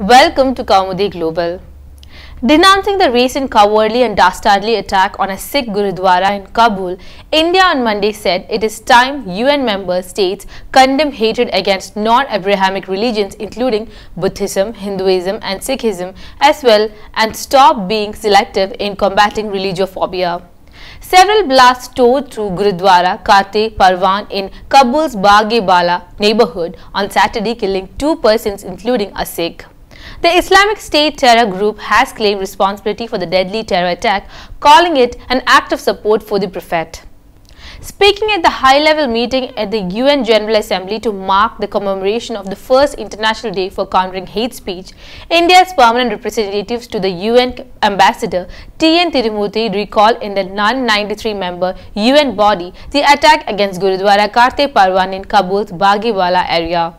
Welcome to Kaumudy Global. Denouncing the recent cowardly and dastardly attack on a Sikh Gurudwara in Kabul, India on Monday said it is time UN member states condemn hatred against non-Abrahamic religions including Buddhism, Hinduism and Sikhism as well and stop being selective in combating religiophobia. Several blasts tore through Gurudwara Karte Parwan in Kabul's Baghe Bala neighborhood on Saturday killing two persons including a Sikh. The Islamic State terror group has claimed responsibility for the deadly terror attack, calling it an act of support for the Prophet. Speaking at the high-level meeting at the UN General Assembly to mark the commemoration of the first International Day for Countering Hate Speech, India's permanent representatives to the UN Ambassador T.S. Tirumurti recalled in the 993-member UN body the attack against Gurudwara Karte Parwan in Kabul's Bagh-e Bala area.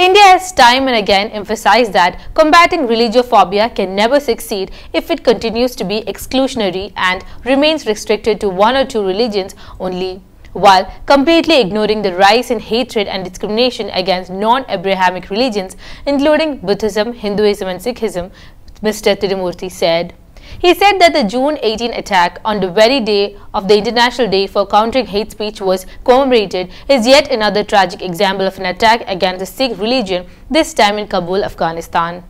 India has time and again emphasized that combating religiophobia can never succeed if it continues to be exclusionary and remains restricted to one or two religions only while completely ignoring the rise in hatred and discrimination against non-Abrahamic religions, including Buddhism, Hinduism and Sikhism, Mr. Tirumurti said. He said that the June 18 attack on the very day of the International Day for Countering Hate Speech was commemorated is yet another tragic example of an attack against the Sikh religion, this time in Kabul, Afghanistan.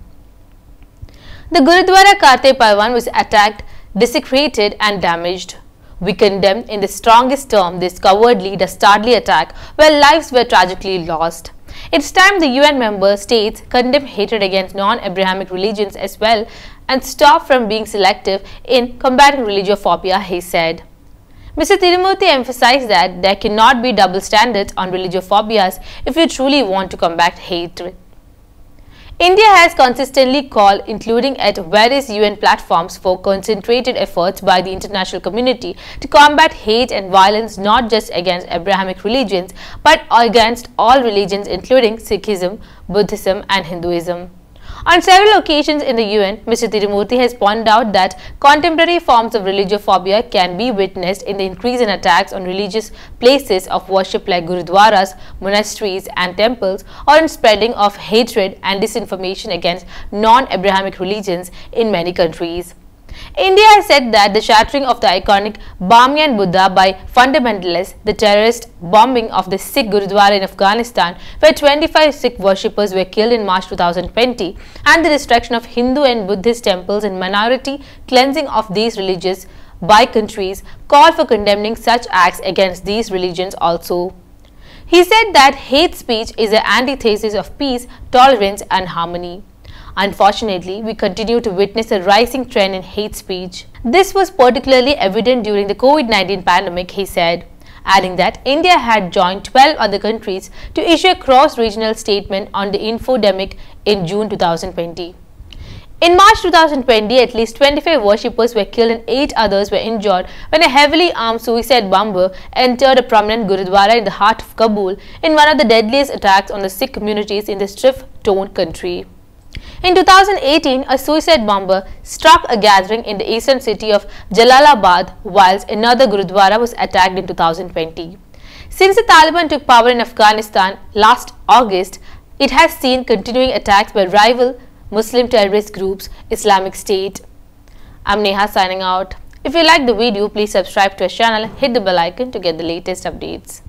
The Gurudwara Karte Parwan was attacked, desecrated and damaged. We condemn in the strongest term this cowardly, dastardly attack where lives were tragically lost. It's time the UN member states condemn hatred against non-Abrahamic religions as well and stop from being selective in combating religiophobia, he said. Mr. Tirumurti emphasized that there cannot be double standards on religiophobias if you truly want to combat hatred. India has consistently called, including at various UN platforms, for concentrated efforts by the international community to combat hate and violence not just against Abrahamic religions, but against all religions including Sikhism, Buddhism and Hinduism. On several occasions in the UN, Mr. Tirumurti has pointed out that contemporary forms of religiophobia can be witnessed in the increase in attacks on religious places of worship like gurudwaras, monasteries and temples or in spreading of hatred and disinformation against non-Abrahamic religions in many countries. India has said that the shattering of the iconic Bamyan Buddha by fundamentalists, the terrorist bombing of the Sikh Gurudwara in Afghanistan where 25 Sikh worshippers were killed in March 2020 and the destruction of Hindu and Buddhist temples and minority cleansing of these religions by countries call for condemning such acts against these religions also. He said that hate speech is an antithesis of peace, tolerance and harmony. Unfortunately, we continue to witness a rising trend in hate speech. This was particularly evident during the COVID-19 pandemic, he said adding that India had joined 12 other countries to issue a cross-regional statement on the infodemic in June 2020. In March 2020, at least 25 worshippers were killed and 8 others were injured when a heavily armed suicide bomber entered a prominent Gurudwara in the heart of Kabul in one of the deadliest attacks on the Sikh communities in the strife-torn country. In 2018, a suicide bomber struck a gathering in the eastern city of Jalalabad whilst another Gurudwara was attacked in 2020. Since the Taliban took power in Afghanistan last August, it has seen continuing attacks by rival Muslim terrorist groups Islamic State. I'm Neha signing out. If you like the video, please subscribe to our channel, hit the bell icon to get the latest updates.